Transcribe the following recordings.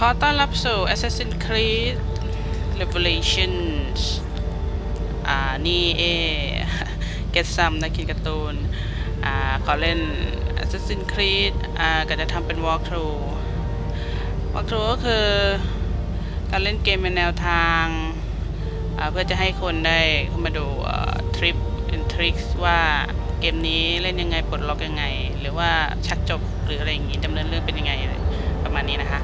ขอต้อนรับสู่ Assassin's Creed Revelations อ่า นี่เอเกตซัมนะคิดการ์ตูน อ่า ขอเล่น Assassin's Creed อ่า ก็จะทำเป็น walkthrough walkthrough ก็คือ การเล่นเกมเป็นแนวทาง อ่า เพื่อจะให้คนได้เข้ามาดูทริปเป็นทริคว่าเกมนี้เล่นยังไง ปลดล็อกยังไง หรือว่าชักจบหรืออะไรอย่างงี้ดำเนินเรื่องเป็นยังไงประ มาณนี้นะคะ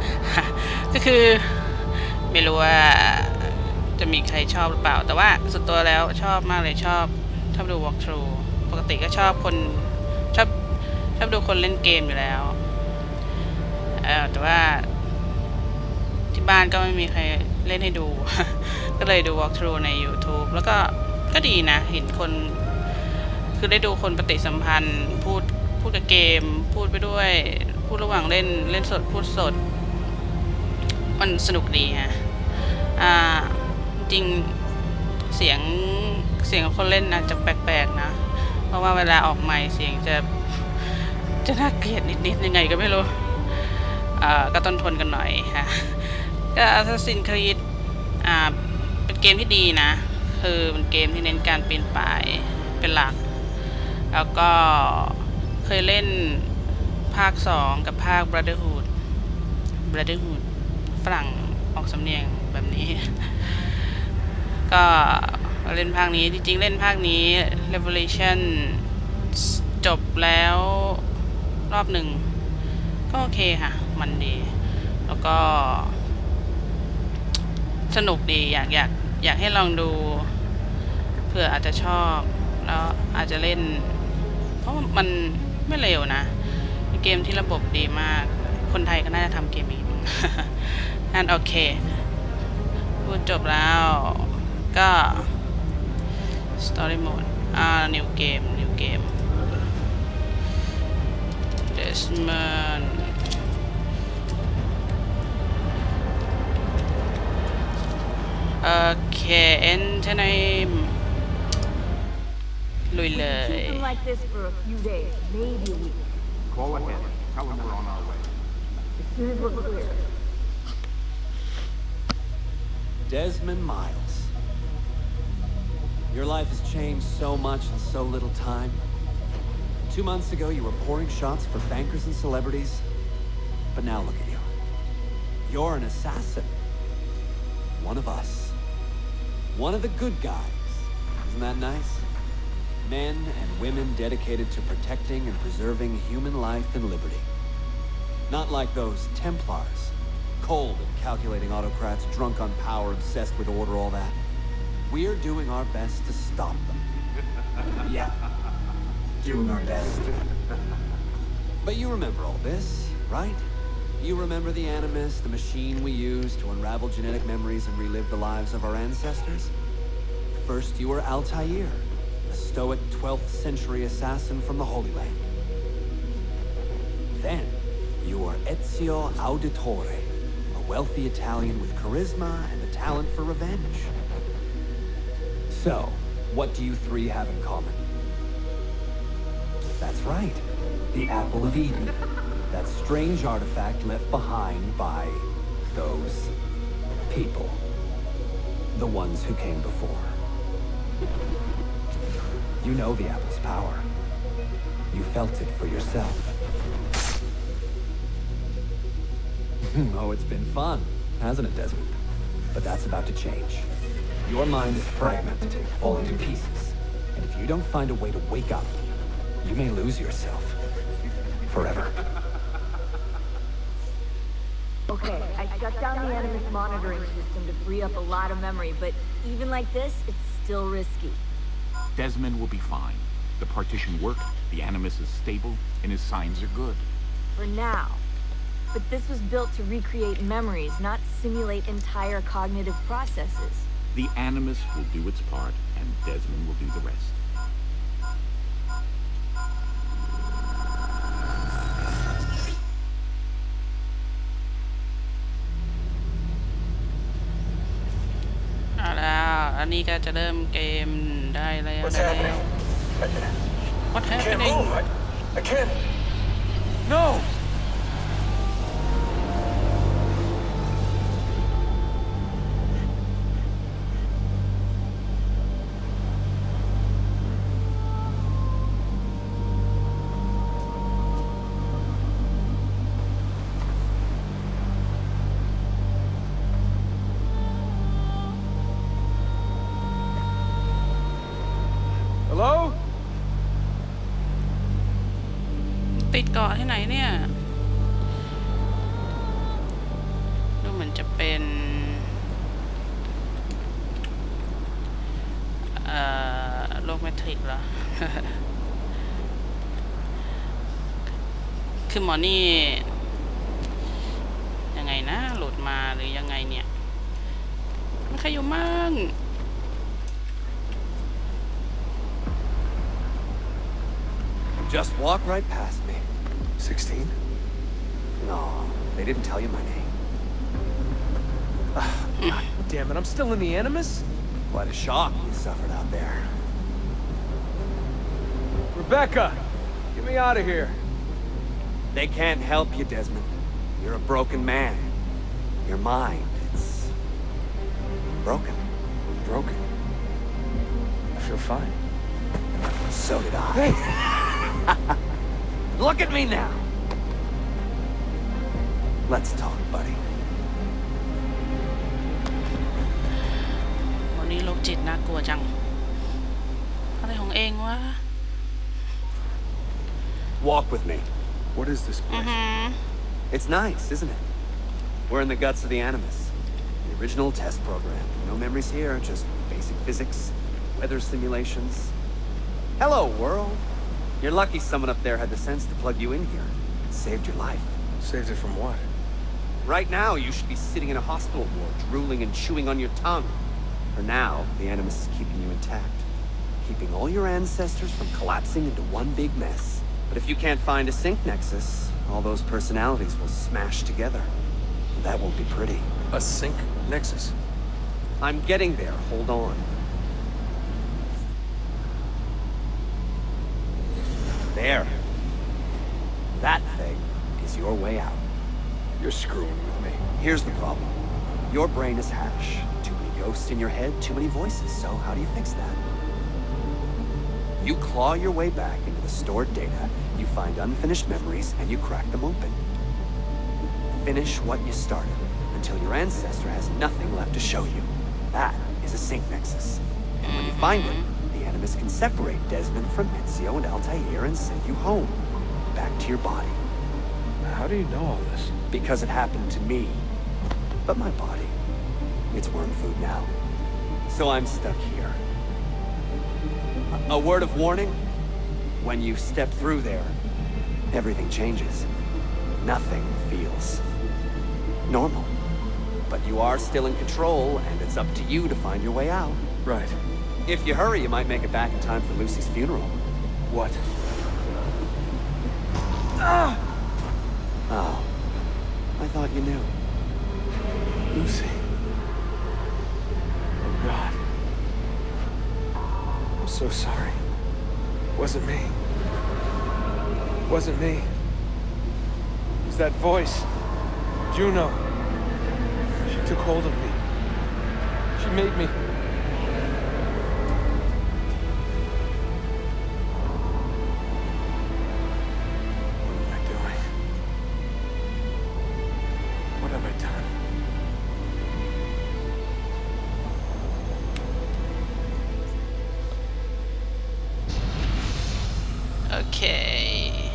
ก็คือไม่รู้ว่าจะมีใครชอบหรือเปล่า แต่ว่าสุดตัวแล้วชอบมากเลยชอบ ชอบดู walkthrough ปกติก็ชอบคนชอบชอบดูคนเล่นเกมอยู่แล้วเออแต่ว่าที่บ้านก็ไม่มีใครเล่นให้ดู ก็เลยดู walkthrough ใน YouTube แล้วก็ก็ดีนะ เห็นคน คือได้ดูคนปฏิสัมพันธ์ พูดพูดกับเกม พูดไปด้วย พูดระหว่างเล่นเล่นสดพูดสด มันสนุกดีฮะอ่าจริงเสียงเสียงคนเล่นอาจจะแปลกๆนะ เพราะว่าเวลาออกใหม่เสียงจะจะน่าเกลียดนิดๆยังไงก็ไม่รู้อ่าก็ต้นทนกันหน่อยฮะก็ Assassin's Creed อ่าเป็นเกมที่ดีนะ คือเป็นเกมที่เน้นการปีนป่ายเป็นหลัก แล้วก็เคยเล่น ภาค 2 กับภาค Brotherhood Brotherhood ฝรั่งออกสำเนียงแบบนี้ ก็เล่นภาคนี้จริง ๆ เล่นภาคนี้ Revelation จบแล้วรอบหนึ่ง ก็โอเคค่ะ มันดี แล้วก็ สนุกดีอยากอยากอยากให้ลองดูเผื่ออาจจะชอบ แล้วอาจจะเล่น เพราะมันไม่เร็วนะ เกมที่ระบบดีมาก คนไทยก็น่าจะทำเกมอีกนั่นโอเค พูดจบแล้ว ก็ Story Mode อ่า New Game New Game Desmond โอเค Enter name ลุยเลย Keep them like this for a few days, maybe a week. Call ahead. Tell them we're on our way. As soon as we're clear. Desmond Miles. Your life has changed so much in so little time. Two months ago, you were pouring shots for bankers and celebrities. But now look at you. You're an assassin. One of us. One of the good guys. Isn't that nice? Men and women dedicated to protecting and preserving human life and liberty. Not like those Templars. Cold and calculating autocrats, drunk on power, obsessed with order, all that. We're doing our best to stop them. yeah. Doing our best. But you remember all this, right? You remember the Animus, the machine we used to unravel genetic memories and relive the lives of our ancestors? First, you were Altair, a stoic 12th century assassin from the Holy Land. Then, you are Ezio Auditore, a wealthy Italian with charisma and a talent for revenge. So, what do you three have in common? That's right. The Apple of Eden. That strange artifact left behind by those people. The ones who came before. You know the apple's power. You felt it for yourself. oh, it's been fun, hasn't it, Desmond? But that's about to change. Your mind is fragmented, falling to pieces. And if you don't find a way to wake up, you may lose yourself. Forever. Okay, I shut down the enemy's monitoring system to free up a lot of memory, but even like this, it's still risky. Desmond will be fine. The partition worked, the Animus is stable, and his signs are good. For now. But this was built to recreate memories, not simulate entire cognitive processes. The Animus will do its part, and Desmond will do the rest. เอาแล้วอันนี้ก็จะเริ่มเกม ได้แล้ว What's ได้แล้ว happening? What I can't happening move. I, I can't. No. ติดเกาะที่ไหนเนี่ย ดูเหมือนจะเป็นเอ่อโลกแมทริกเหรอ คือหมอนี่ ยังไงนะ โหลดมาหรือยังไงเนี่ยไม่ใครอยู่มั่ง Just walk right past me. 16? No, they didn't tell you my name. God damn it, I'm still in the Animus? Quite a shock you suffered out there. Rebecca! Get me out of here. They can't help you, Desmond. You're a broken man. Your mind, it's... broken. Broken. I feel fine. So did I. Look at me now! Let's talk, buddy. วันนี้โรคจิตน่ากลัวจัง อะไรของเองวะ Walk with me. What is this อือ place? หือ It's nice, isn't it? We're in the guts of the Animus. The original test program. No memories here, just basic physics, weather simulations. Hello, world. You're lucky someone up there had the sense to plug you in here. Saved your life. Saved it from what? Right now, you should be sitting in a hospital ward, drooling and chewing on your tongue. For now, the Animus is keeping you intact. Keeping all your ancestors from collapsing into one big mess. But if you can't find a sync nexus, all those personalities will smash together. That won't be pretty. A sync nexus. I'm getting there. Hold on. There. That thing is your way out. You're screwing with me. Here's the problem. Your brain is hash. Too many ghosts in your head, too many voices. So how do you fix that? You claw your way back into the stored data, you find unfinished memories, and you crack them open. Finish what you started, until your ancestor has nothing left to show you. That is a sync nexus. And when you find it, Animus can separate Desmond from Ezio and Altair and send you home. Back to your body. How do you know all this? Because it happened to me. But my body, it's worm food now. So I'm stuck here. A, a word of warning? When you step through there, everything changes. Nothing feels normal. But you are still in control, and it's up to you to find your way out. Right. If you hurry, you might make it back in time for Lucy's funeral. What? Ah! Oh, I thought you knew. Lucy. Oh, God. I'm so sorry. Wasn't me. Wasn't me. It was that voice. Juno. She took hold of me. She made me. Okay.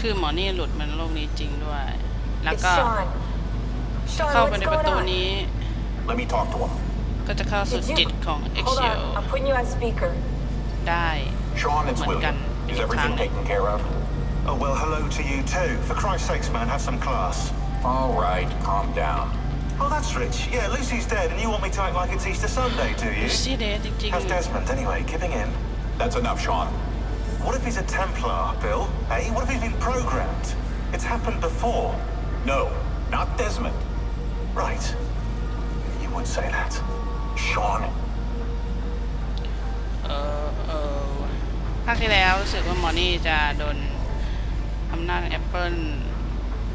คือหมอนี่หลุดมันโลกนี้จริงด้วย แล้ว It's ก็ Sean. ถ้า Sean, เข้าไป what's ในประ going ตู on? นี้ Let me talk to him. ก็จะเข้าสู่ Did you- จิตของเอ็ก Hold เซีย on, I'm putting you on speaker. ได้ Sean, it's Oh my William. God. Is everything taken care of? Oh, well, hello to you too. For Christ's sakes, man, have some class. All right, calm down. Oh, that's rich. Yeah, Lucy's dead, and you want me to act like it's Easter Sunday, do you? ซีเดจริง How's Desmond, anyway? Giving in? That's enough, Sean. What if he's a Templar, Bill? Hey, what if he's been programmed? It's happened before. No, not Desmond. Right. You would say that. Sean. ๆ เออเออภาคที่แล้วรู้สึกว่าหมอนี่จะโดนอำนาจแอปเปิล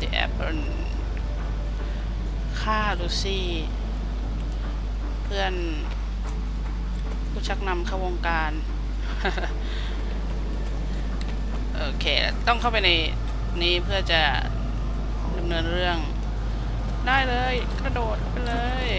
The Apple ฆ่าลูซี่ เพื่อนผู้ชักนำเข้าวงการ โอเค ต้องเข้าไปในนี้เพื่อจะดำเนินเรื่อง ได้เลย กระโดดไปเลย